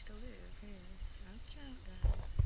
Still to live here. Watch out, guys.